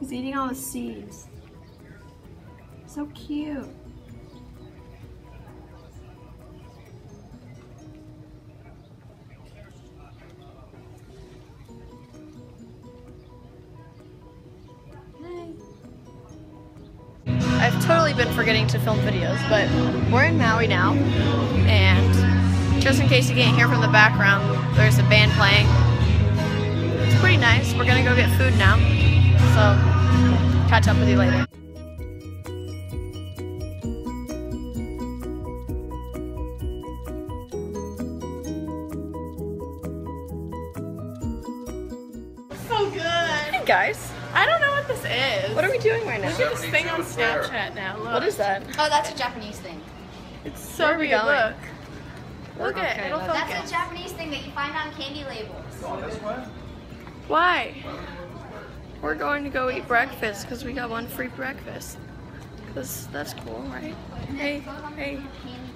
He's eating all the seeds. So cute. I've totally been forgetting to film videos, but we're in Maui now, and just in case you can't hear from the background, there's a band playing. It's pretty nice. We're gonna go get food now, so catch up with you later. So good. Hey guys, I don't know what this is. what are we doing right now? Look at this thing on Snapchat now. Look. What is that? Oh, that's a Japanese thing. It's so Where are we weird. going? Look. Look at Okay, it. It'll focus. That's a Japanese thing that you find on candy labels. Why? We're going to go eat breakfast because we got one free breakfast. Cause that's cool, right? Hey, hey.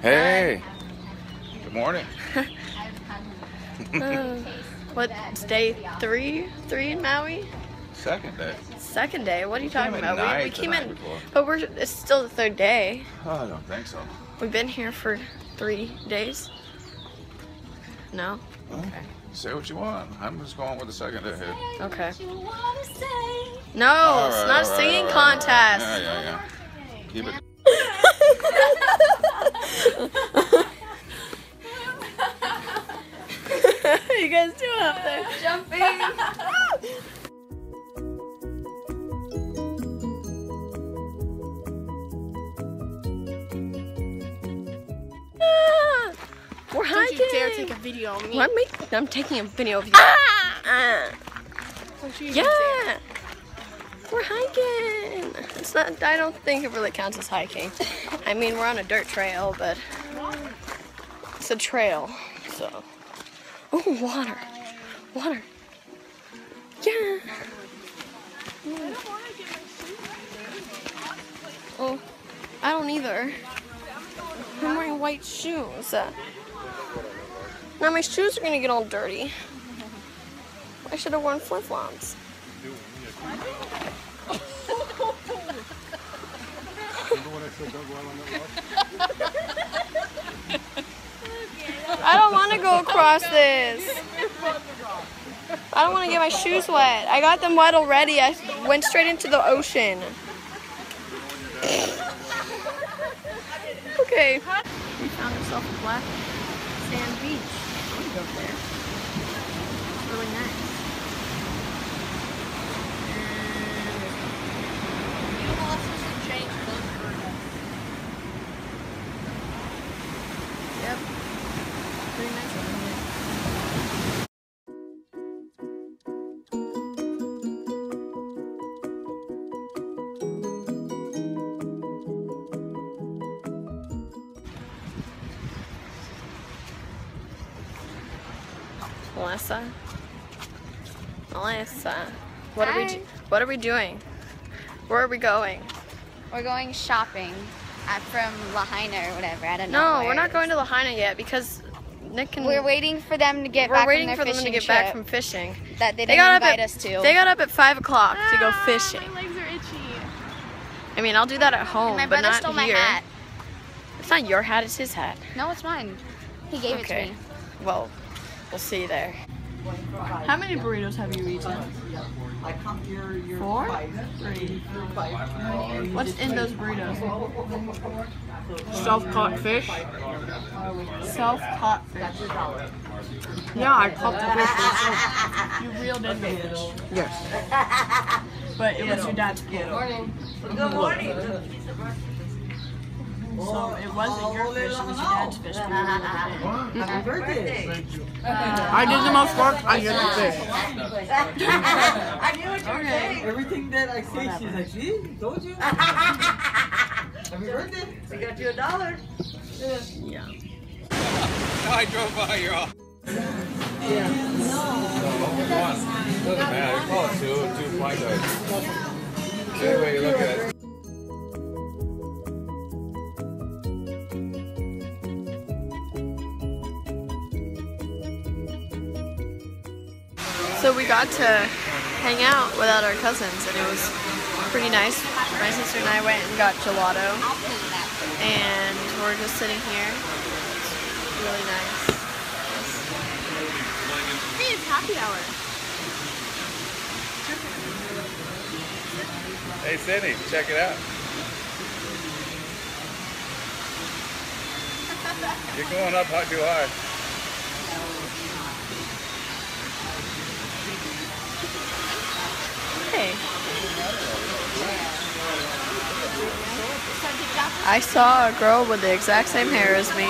Hey. Good morning. Uh, what? Day three, three in Maui. Second day. Second day. What are you talking about? We, we came in, before. but we're it's still the third day. Oh, I don't think so. We've been here for three days. No. Okay. Say what you want. I'm just going with the second day here. Okay. You wanna say? No, All it's right, not a singing all right, contest. Yeah, yeah, yeah. Keep it. you guys doing up there? Jumping. Don't you dare take a video of me. Well, I'm, I'm taking a video of you. Ah! You. Yeah. We're hiking. It's not. I don't think it really counts as hiking. I mean, we're on a dirt trail, but it's a trail. So. Oh, water. Water. Yeah. Oh, I don't either. I'm wearing white shoes. Now my shoes are gonna get all dirty. I should have worn flip flops. I don't want to go across this. I don't want to get my shoes wet. I got them wet already. I went straight into the ocean. Okay. We found ourselves a black sand beach. Go there. Really nice. Melissa? Melissa. What are we what are we doing? Where are we going? We're going shopping at, from Lahaina or whatever. I don't know. No, we're not going to Lahaina yet because Nick and We're waiting for them to get we're back waiting from for them to get back from fishing. that they They didn't got up invite at us to. they got up at five o'clock to go Ah, fishing. My legs are itchy. I mean, I'll do that at home, but brother not stole here. my hat. It's not your hat; it's his hat. No, it's mine. He gave it to me. Well, we'll see you there. How many burritos have you eaten? Four? Three. What's in those burritos? Self-caught fish. Self-caught fish. Yeah, I caught the fish. You reeled in the fish. Yes. But it was your dad's fault. So it wasn't your fish, it was your dad's fish. but you reeled it in. I did the most work, I get the fish. I knew what you were Okay. saying. Everything that I say, she's like, see, told you. Happy birthday. We got you a dollar. Yeah. I drove by your office. Doesn't matter. Call it two, two point Any way you look at it. So we got to hang out without our cousins, and it was pretty nice. My sister and I went and got gelato, and we're just sitting here. It's really nice. Hey, it's happy hour. Hey, Sydney, check it out. You're going up hot too high. Hey. I saw a girl with the exact same hair as me.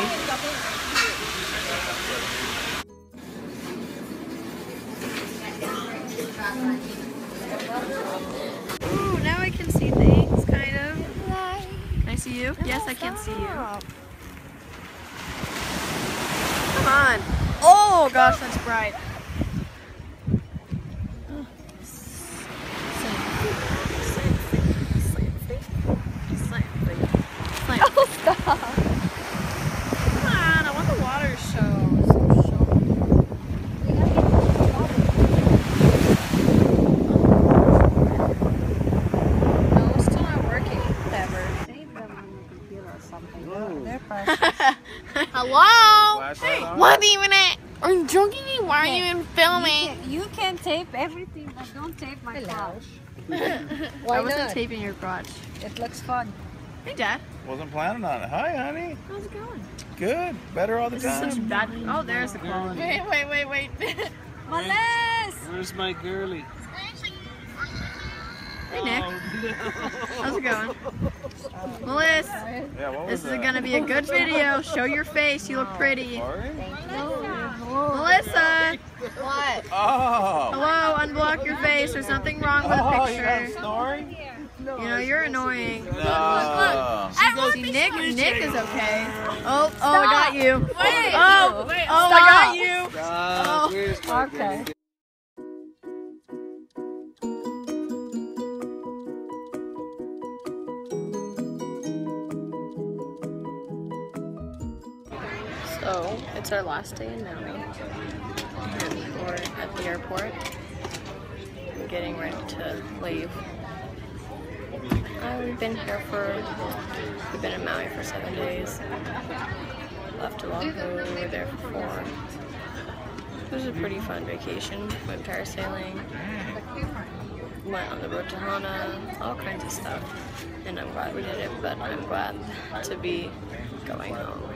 Ooh, now I can see things, kind of. Can I see you? Yes, I can see you. Come on. Oh gosh, that's bright. Oh, stop. Come on, I want the water show. No, it's still not working. Whatever. Hello? Flashlight on? What even it? Are you joking? Why are you even filming? You can tape everything, but don't tape my couch. I wasn't taping your crotch. It looks fun. Hey, Dad. Wasn't planning on it. Hi, honey. How's it going? Good. Better all the This is time. such bad. Oh, there's the quality. Wait, wait, wait, wait. Melissa! Where's my girly? hey, Nick. Oh, How's it going? Melissa, Yeah, this is that? gonna be a good video. Show your face. You look oh, pretty. Sorry? Melissa. What? Oh. Hello, unblock your face. There's something wrong with the Oh, you got a picture. snoring? You know, you're annoying. No. See, Nick, Nick is okay. Oh, oh, I got you. Oh, oh, I got you. Stop. Oh. Where's Okay. So, it's our last day in Maui. We're at the airport. I'm getting ready to leave. Uh, we've been here for, we've been in Maui for seven days. Left Oahu, we were there for four. It was a pretty fun vacation. Went parasailing, went on the road to Hana, all kinds of stuff. And I'm glad we did it, but I'm glad to be going home.